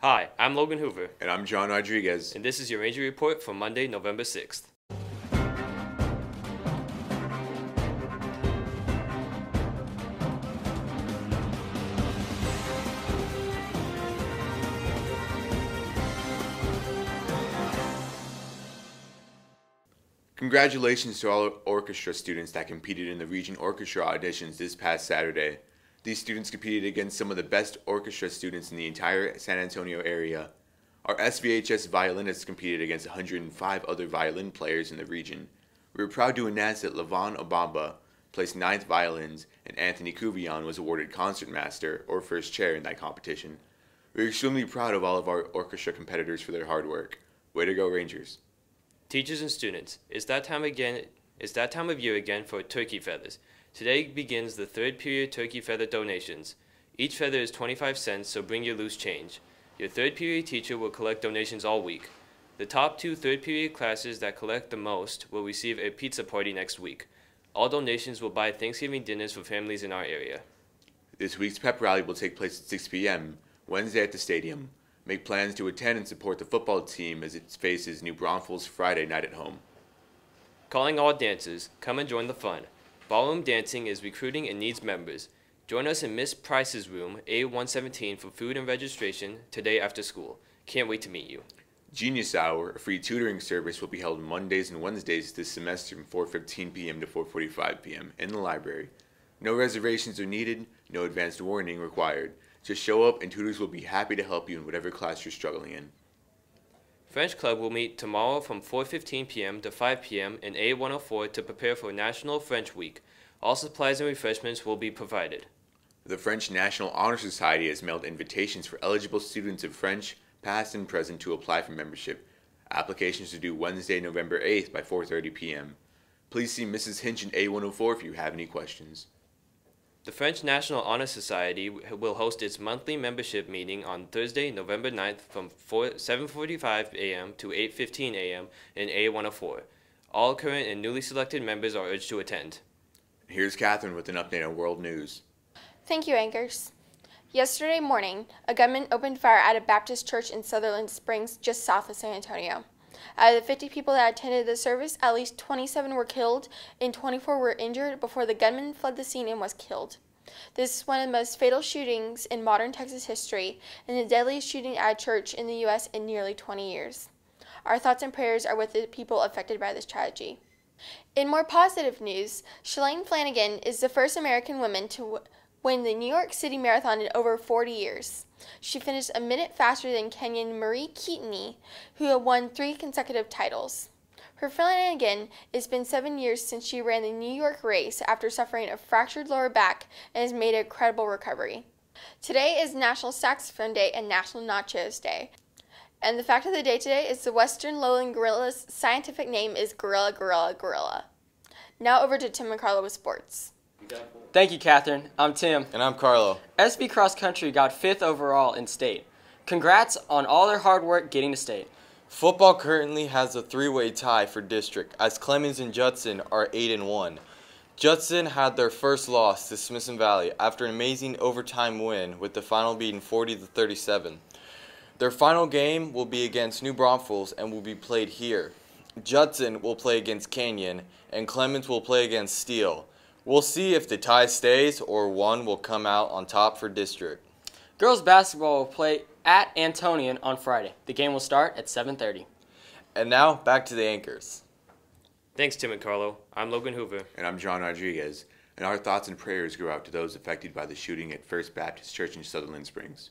Hi, I'm Logan Hoover, And I'm John Rodriguez. and this is your Ranger Report for Monday, November 6th. Congratulations to all orchestra students that competed in the Region Orchestra auditions this past Saturday. These students competed against some of the best orchestra students in the entire San Antonio area. Our SVHS violinists competed against 105 other violin players in the region. We were proud to announce that Levon Obamba placed ninth violins and Anthony Cuvion was awarded concertmaster or first chair in that competition. We're extremely proud of all of our orchestra competitors for their hard work. Way to go, Rangers. Teachers and students, it's that time again. It's that time of year again for turkey feathers. Today begins the third period turkey feather donations. Each feather is 25 cents, so bring your loose change. Your third period teacher will collect donations all week. The top two third period classes that collect the most will receive a pizza party next week. All donations will buy Thanksgiving dinners for families in our area. This week's pep rally will take place at 6 p.m. Wednesday at the stadium. Make plans to attend and support the football team as it faces New Braunfels Friday night at home. Calling all dancers, come and join the fun. Ballroom dancing is recruiting and needs members. Join us in Miss Price's room, A117, for food and registration today after school. Can't wait to meet you. Genius Hour, a free tutoring service, will be held Mondays and Wednesdays this semester from 4:15 p.m. to 4:45 p.m. in the library. No reservations are needed, no advanced warning required. Just show up and tutors will be happy to help you in whatever class you're struggling in. French Club will meet tomorrow from 4:15 p.m. to 5 p.m. in A104 to prepare for National French Week. All supplies and refreshments will be provided. The French National Honor Society has mailed invitations for eligible students of French, past and present, to apply for membership. Applications are due Wednesday, November 8th by 4:30 p.m. Please see Mrs. Hinch in A104 if you have any questions. The French National Honor Society will host its monthly membership meeting on Thursday, November 9th from 4, 7.45 a.m. to 8.15 a.m. in A104. All current and newly selected members are urged to attend. Here's Catherine with an update on world news. Thank you, anchors. Yesterday morning, a gunman opened fire at a Baptist church in Sutherland Springs, just south of San Antonio. Out of the 50 people that attended the service, at least 27 were killed and 24 were injured before the gunman fled the scene and was killed. This is one of the most fatal shootings in modern Texas history and the deadliest shooting at a church in the U.S. in nearly 20 years. Our thoughts and prayers are with the people affected by this tragedy. In more positive news, Shalane Flanagan is the first American woman to win the New York City Marathon in over 40 years. She finished a minute faster than Kenyan Marie Keitany, who had won three consecutive titles. For Flanagan, it's been seven years since she ran the New York race after suffering a fractured lower back and has made a credible recovery. Today is National Saxophone Day and National Nachos Day. And the fact of the day today is the Western lowland gorilla's scientific name is Gorilla Gorilla Gorilla. Now over to Tim and Carlo with sports. Thank you, Catherine. I'm Tim. And I'm Carlo. SV Cross Country got fifth overall in state. Congrats on all their hard work getting to state. Football currently has a three-way tie for district as Clemens and Judson are 8 and 1. Judson had their first loss to Smithson Valley after an amazing overtime win with the final being 40 to 37. Their final game will be against New Braunfels and will be played here. Judson will play against Canyon and Clemens will play against Steele. We'll see if the tie stays or one will come out on top for district. Girls basketball will play at Antonian on Friday. The game will start at 7:30. And now back to the anchors. Thanks, Tim and Carlo. I'm Logan Hoover. And I'm John Rodriguez. And our thoughts and prayers go out to those affected by the shooting at First Baptist Church in Sutherland Springs.